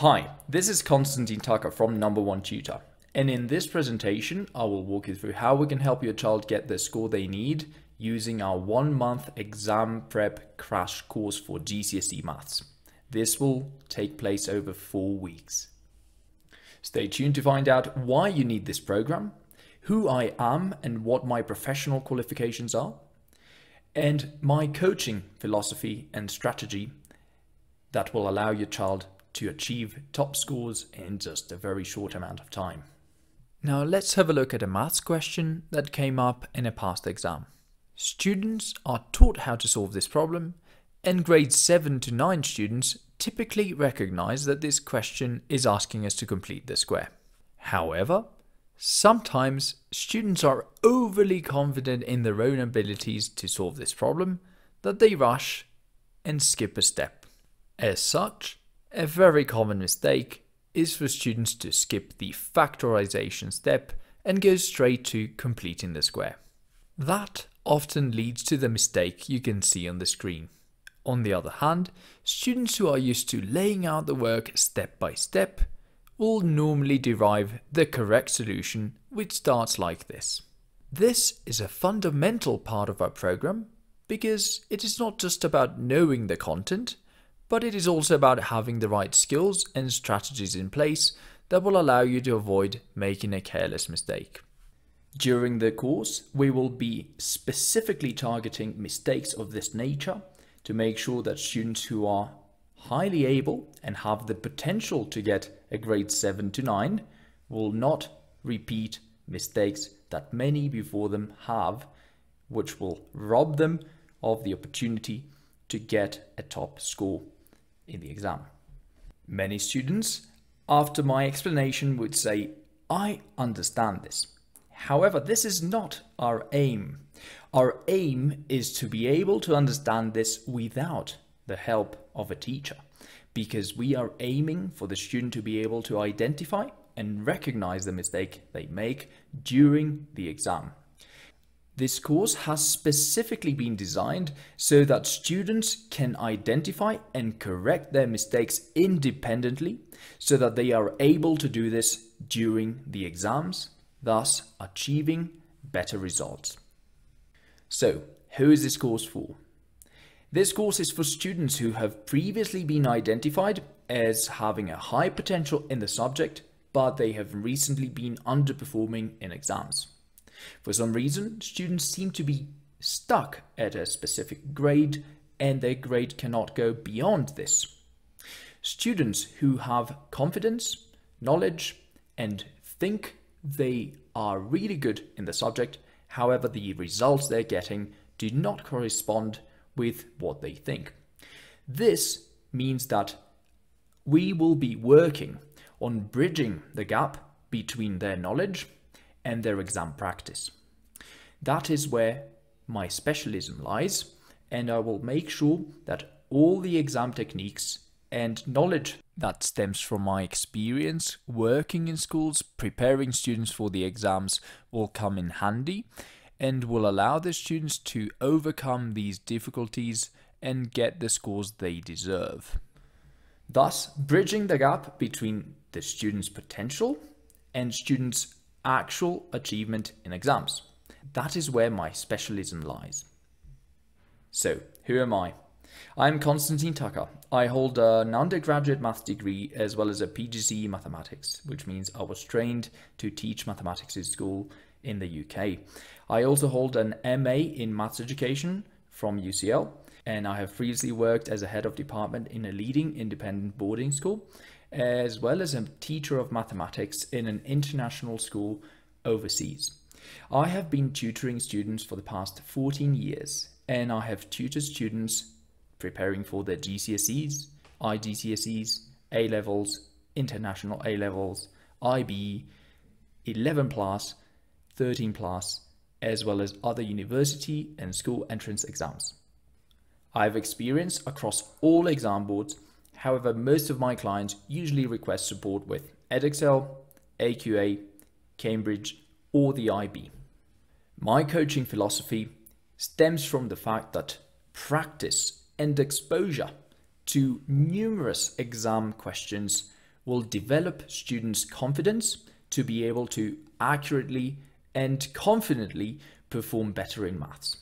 Hi, this is Konstantin Tucker from Number One Tutor. And in this presentation, I will walk you through how we can help your child get the score they need using our one month exam prep crash course for GCSE maths. This will take place over four weeks. Stay tuned to find out why you need this program, who I am and what my professional qualifications are, and my coaching philosophy and strategy that will allow your child to achieve top scores in just a very short amount of time. Now let's have a look at a maths question that came up in a past exam. Students are taught how to solve this problem and grades 7 to 9 students typically recognize that this question is asking us to complete the square. However, sometimes students are overly confident in their own abilities to solve this problem that they rush and skip a step. As such, a very common mistake is for students to skip the factorization step and go straight to completing the square. That often leads to the mistake you can see on the screen. On the other hand, students who are used to laying out the work step by step will normally derive the correct solution which starts like this. This is a fundamental part of our program because it is not just about knowing the content, but it is also about having the right skills and strategies in place that will allow you to avoid making a careless mistake. During the course, we will be specifically targeting mistakes of this nature to make sure that students who are highly able and have the potential to get a grade 7 to 9 will not repeat mistakes that many before them have, which will rob them of the opportunity to get a top score in the exam. Many students, after my explanation, would say, I understand this. However, this is not our aim. Our aim is to be able to understand this without the help of a teacher, because we are aiming for the student to be able to identify and recognize the mistake they make during the exam. This course has specifically been designed so that students can identify and correct their mistakes independently so that they are able to do this during the exams, thus achieving better results. So, who is this course for? This course is for students who have previously been identified as having a high potential in the subject, but they have recently been underperforming in exams. For some reason, students seem to be stuck at a specific grade and their grade cannot go beyond this. Students who have confidence, knowledge, and think they are really good in the subject, however, the results they're getting do not correspond with what they think. This means that we will be working on bridging the gap between their knowledge and their exam practice. That is where my specialism lies, and I will make sure that all the exam techniques and knowledge that stems from my experience working in schools, preparing students for the exams will come in handy and will allow the students to overcome these difficulties and get the scores they deserve. Thus, bridging the gap between the student's potential and students' actual achievement in exams. That is where my specialism lies. So, who am I? I'm Konstantin Tucker. I hold an undergraduate maths degree as well as a PGCE mathematics, which means I was trained to teach mathematics in school in the UK. I also hold an MA in maths education from UCL, and I have previously worked as a head of department in a leading independent boarding school as well as a teacher of mathematics in an international school overseas. I have been tutoring students for the past 14 years, and I have tutored students preparing for their GCSEs, IGCSEs, A levels, international A levels, IB, 11 plus, 13 plus, as well as other university and school entrance exams. I have experience across all exam boards However, most of my clients usually request support with Edexcel, AQA, Cambridge, or the IB. My coaching philosophy stems from the fact that practice and exposure to numerous exam questions will develop students' confidence to be able to accurately and confidently perform better in maths.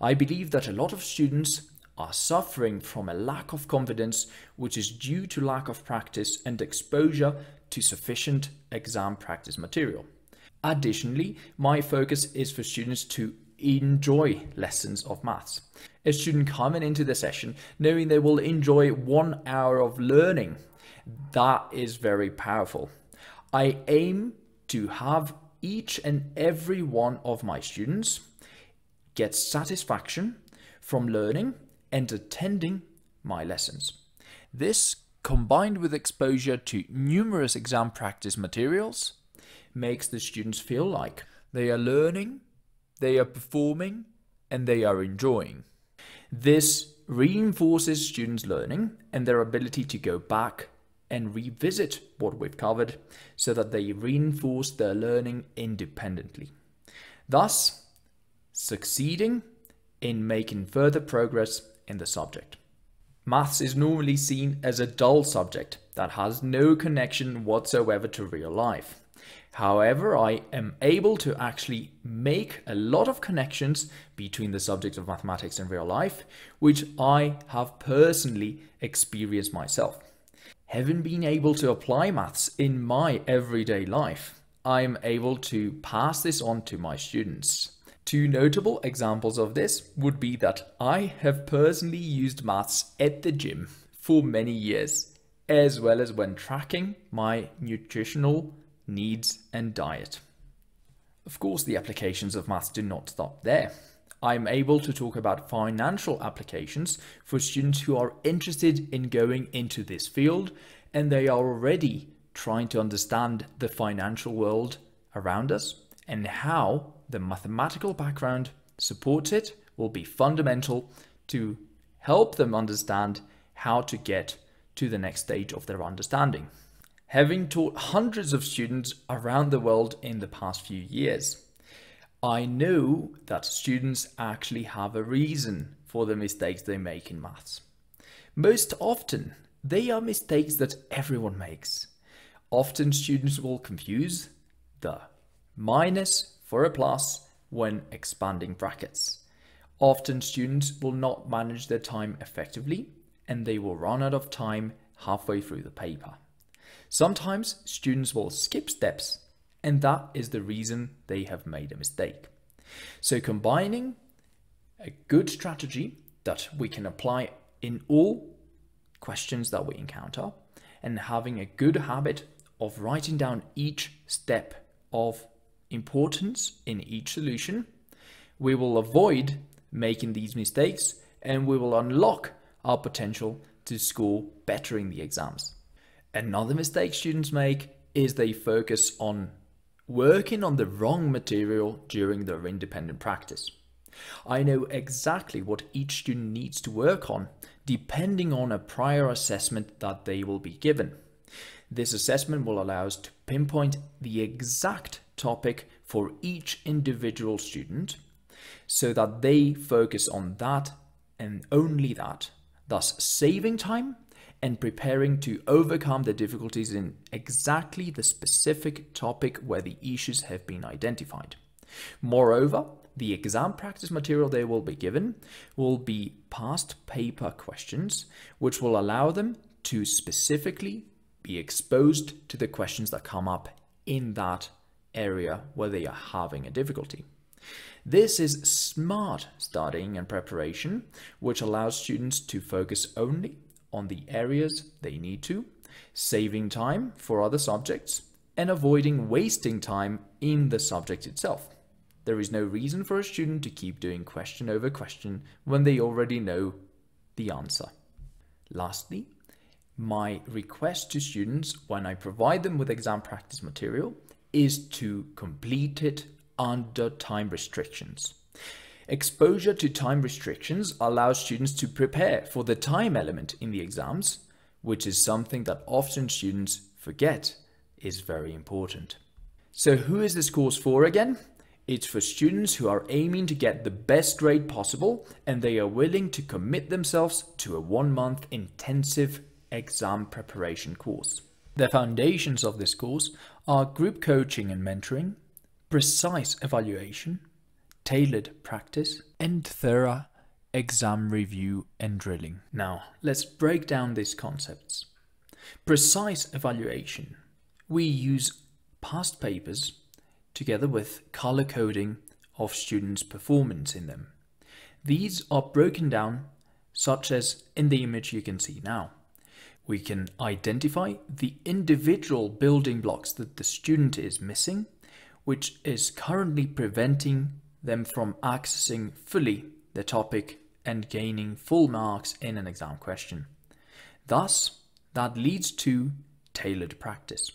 I believe that a lot of students are suffering from a lack of confidence, which is due to lack of practice and exposure to sufficient exam practice material. Additionally, my focus is for students to enjoy lessons of maths. A student coming into the session knowing they will enjoy one hour of learning, that is very powerful. I aim to have each and every one of my students get satisfaction from learning and attending my lessons. This, combined with exposure to numerous exam practice materials, makes the students feel like they are learning, they are performing, and they are enjoying. This reinforces students' learning and their ability to go back and revisit what we've covered so that they reinforce their learning independently. Thus, succeeding in making further progress in the subject. Maths is normally seen as a dull subject that has no connection whatsoever to real life. However, I am able to actually make a lot of connections between the subjects of mathematics and real life, which I have personally experienced myself. Having been able to apply maths in my everyday life, I'm able to pass this on to my students. Two notable examples of this would be that I have personally used maths at the gym for many years, as well as when tracking my nutritional needs and diet. Of course, the applications of maths do not stop there. I'm able to talk about financial applications for students who are interested in going into this field and they are already trying to understand the financial world around us and how the mathematical background supports it will be fundamental to help them understand how to get to the next stage of their understanding. Having taught hundreds of students around the world in the past few years, I know that students actually have a reason for the mistakes they make in maths. Most often, they are mistakes that everyone makes. Often students will confuse the minus for a plus when expanding brackets. Often students will not manage their time effectively and they will run out of time halfway through the paper. Sometimes students will skip steps and that is the reason they have made a mistake. So combining a good strategy that we can apply in all questions that we encounter and having a good habit of writing down each step of importance in each solution, we will avoid making these mistakes and we will unlock our potential to score better in the exams. Another mistake students make is they focus on working on the wrong material during their independent practice. I know exactly what each student needs to work on depending on a prior assessment that they will be given. This assessment will allow us to pinpoint the exact topic for each individual student so that they focus on that and only that, thus saving time and preparing to overcome the difficulties in exactly the specific topic where the issues have been identified. Moreover, the exam practice material they will be given will be past paper questions, which will allow them to specifically be exposed to the questions that come up in that area where they are having a difficulty. This is smart studying and preparation, which allows students to focus only on the areas they need to, saving time for other subjects, and avoiding wasting time in the subject itself. There is no reason for a student to keep doing question over question when they already know the answer. Lastly, my request to students when I provide them with exam practice material is to complete it under time restrictions. Exposure to time restrictions allows students to prepare for the time element in the exams, which is something that often students forget is very important. So who is this course for again? It's for students who are aiming to get the best grade possible and they are willing to commit themselves to a one month intensive exam preparation course. The foundations of this course are group coaching and mentoring, precise evaluation, tailored practice, and thorough exam review and drilling. Now, let's break down these concepts. Precise evaluation. We use past papers together with color coding of students' performance in them. These are broken down such as in the image you can see now. We can identify the individual building blocks that the student is missing, which is currently preventing them from accessing fully the topic and gaining full marks in an exam question. Thus, that leads to tailored practice.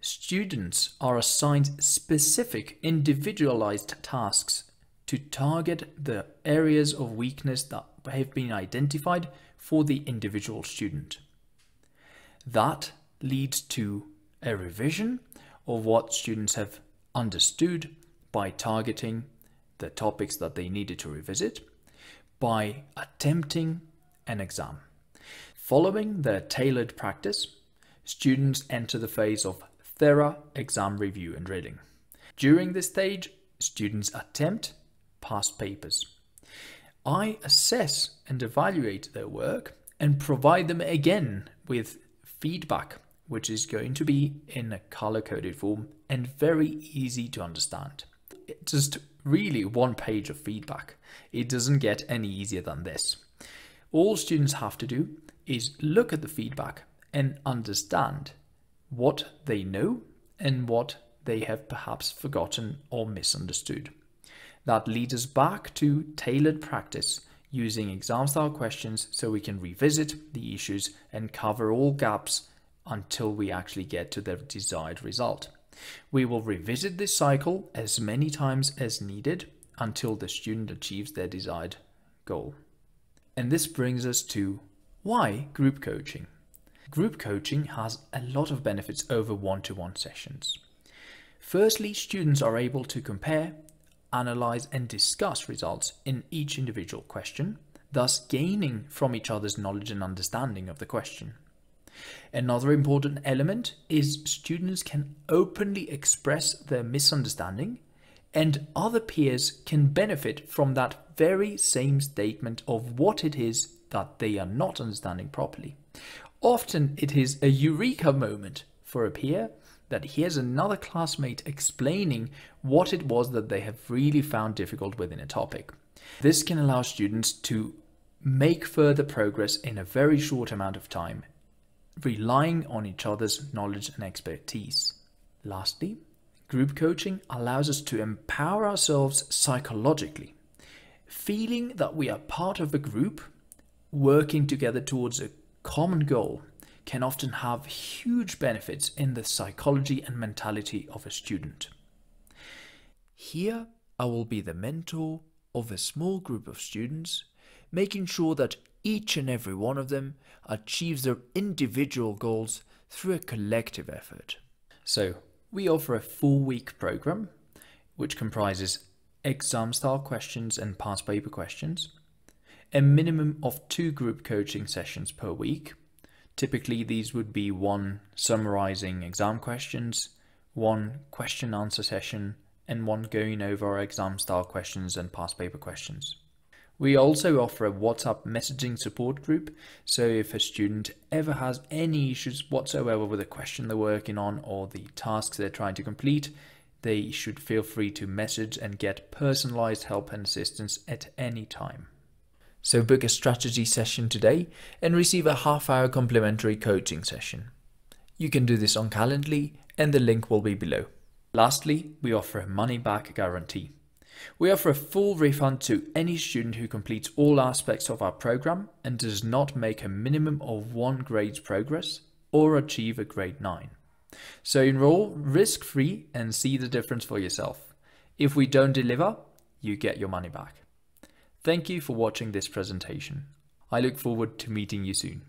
Students are assigned specific individualized tasks to target the areas of weakness that have been identified for the individual student. That leads to a revision of what students have understood by targeting the topics that they needed to revisit by attempting an exam. Following the tailored practice, students enter the phase of thorough exam review and reading. During this stage, students attempt past papers. I assess and evaluate their work and provide them again with feedback, which is going to be in a color coded form and very easy to understand. It's just really one page of feedback. It doesn't get any easier than this. All students have to do is look at the feedback and understand what they know and what they have perhaps forgotten or misunderstood. That leads us back to tailored practice using exam style questions so we can revisit the issues and cover all gaps until we actually get to the desired result. We will revisit this cycle as many times as needed until the student achieves their desired goal. And this brings us to why group coaching? Group coaching has a lot of benefits over one-to-one -one sessions. Firstly, students are able to compare, analyze and discuss results in each individual question, thus gaining from each other's knowledge and understanding of the question. Another important element is students can openly express their misunderstanding and other peers can benefit from that very same statement of what it is that they are not understanding properly. Often it is a eureka moment for a peer that hears another classmate explaining what it was that they have really found difficult within a topic. This can allow students to make further progress in a very short amount of time relying on each other's knowledge and expertise. Lastly, group coaching allows us to empower ourselves psychologically, feeling that we are part of a group working together towards a common goal can often have huge benefits in the psychology and mentality of a student. Here, I will be the mentor of a small group of students, making sure that each and every one of them achieves their individual goals through a collective effort. So, we offer a four week program which comprises exam style questions and past paper questions, a minimum of two group coaching sessions per week. Typically, these would be one summarizing exam questions, one question answer session, and one going over our exam style questions and past paper questions. We also offer a WhatsApp messaging support group, so if a student ever has any issues whatsoever with the question they're working on or the tasks they're trying to complete, they should feel free to message and get personalized help and assistance at any time. So book a strategy session today and receive a half hour complimentary coaching session. You can do this on Calendly and the link will be below. Lastly, we offer a money back guarantee. We offer a full refund to any student who completes all aspects of our program and does not make a minimum of one grade's progress or achieve a grade 9. So enroll risk-free and see the difference for yourself. If we don't deliver, you get your money back. Thank you for watching this presentation. I look forward to meeting you soon.